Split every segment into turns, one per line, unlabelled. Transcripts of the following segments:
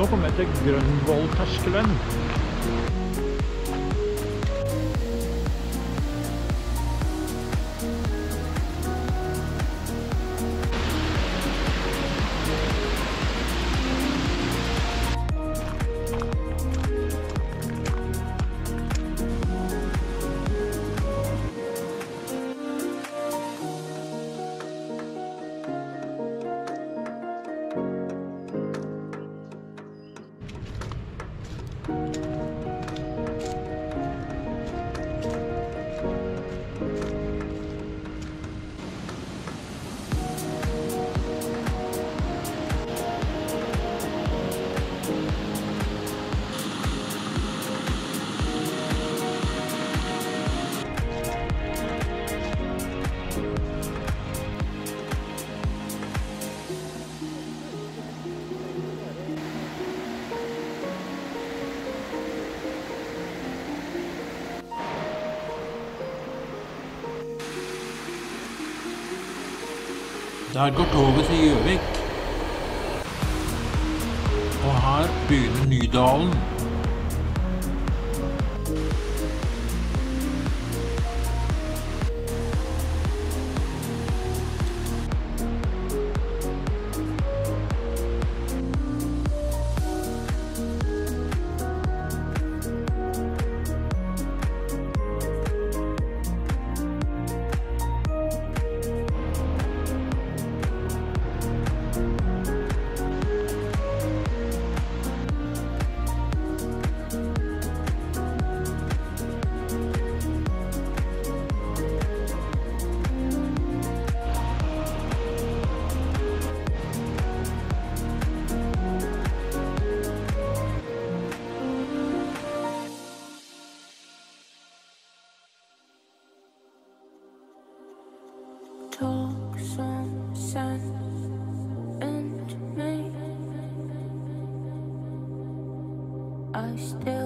Nå kommer jeg til Grønvollterskelen.
Der går toget til Gjøvik. Og her begynner Nydalen.
Talk some sense into me. I still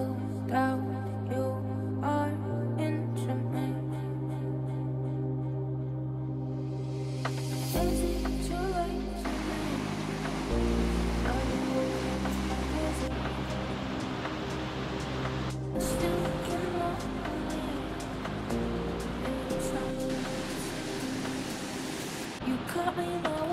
I'll be.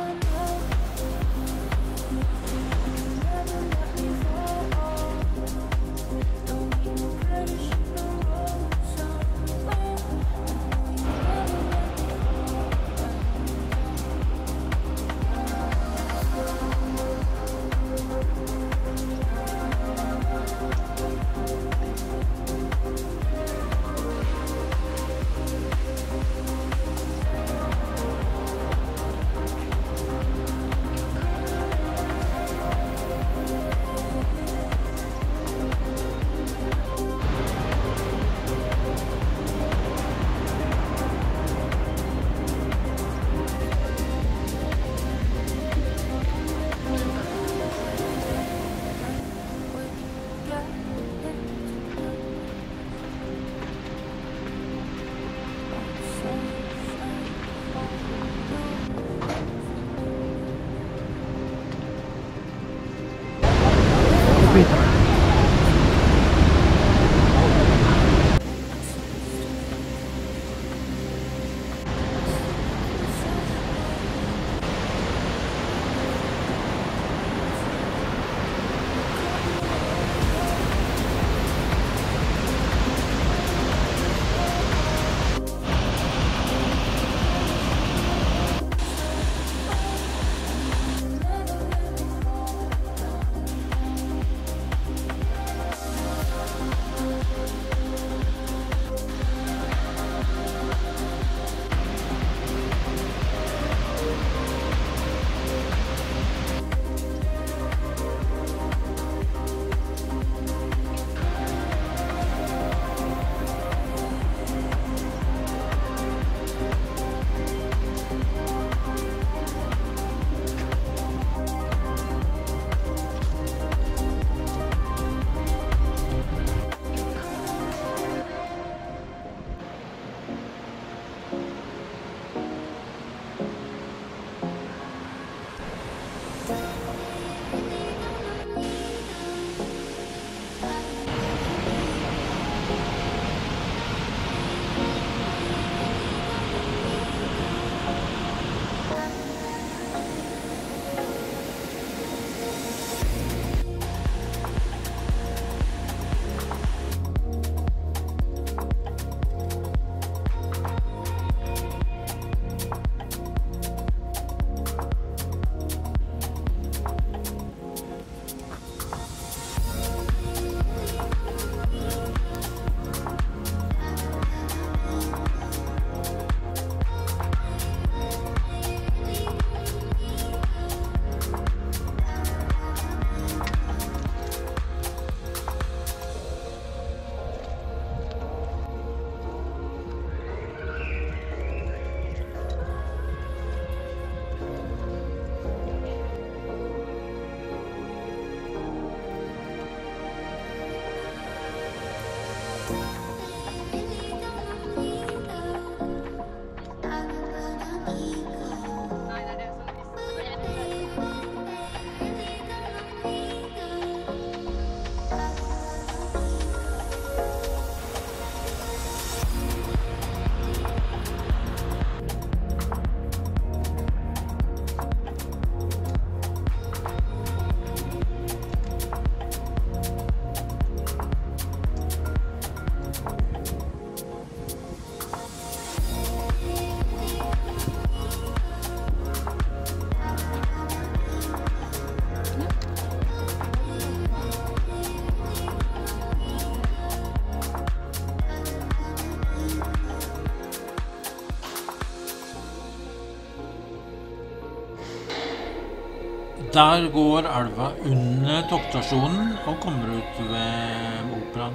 Der går elva under togstasjonen og kommer ut ved operaen.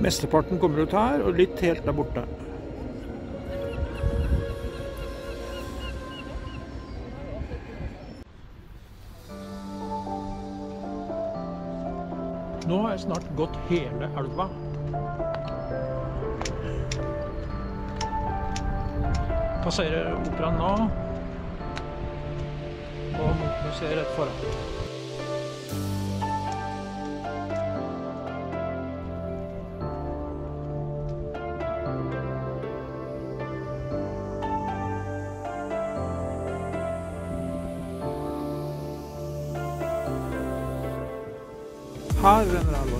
Mesteparten kommer ut her, og litt helt der borte. Nå har jeg snart gått hele elva. Passerer operaen nå. Og Munch-museet rett foran. Her renner elva ut.